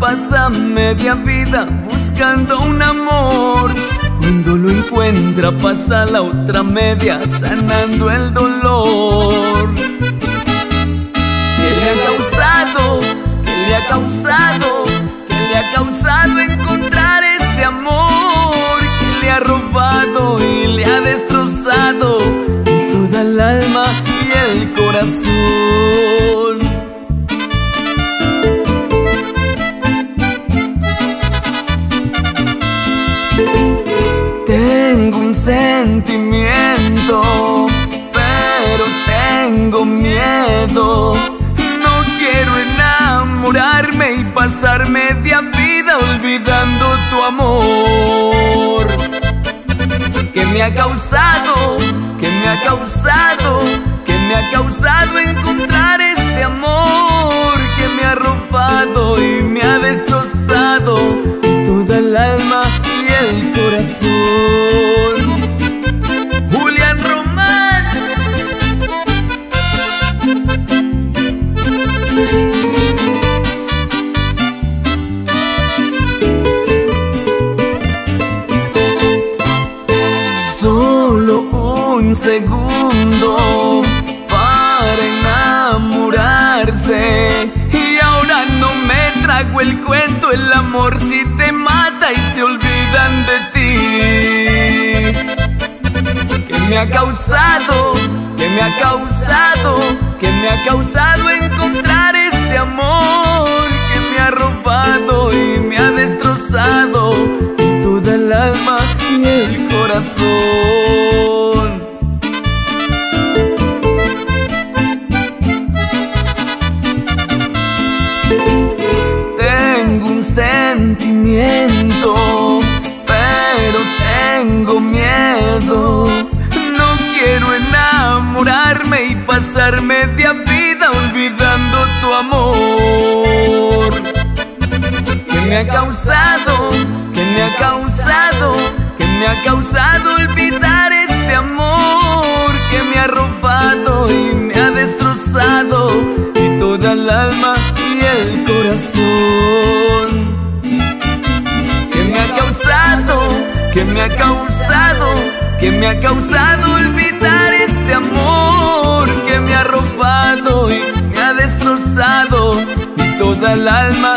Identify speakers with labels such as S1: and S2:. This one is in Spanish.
S1: pasa media vida buscando un amor. Cuando lo encuentra pasa la otra media sanando el dolor. No quiero enamorarme y pasar media vida olvidando tu amor. Que me ha causado, que me ha causado, que me ha causado encontrar un segundo para enamorarse. Y ahora no me trago el cuento, el amor si te mata y se olvidan de ti. Que me ha causado, que me ha causado, que me ha causado encontrar este amor. Que me ha robado y me ha destrozado toda el alma y el corazón. Sentimiento, pero tengo miedo. No quiero enamorarme y pasar media vida olvidando tu amor. Que me ha causado, que me ha causado, que me ha causado olvidar este amor. Que me ha robado y me ha destrozado y toda el alma que me ha causado, que me ha causado olvidar este amor. Que me ha robado y me ha destrozado y toda el alma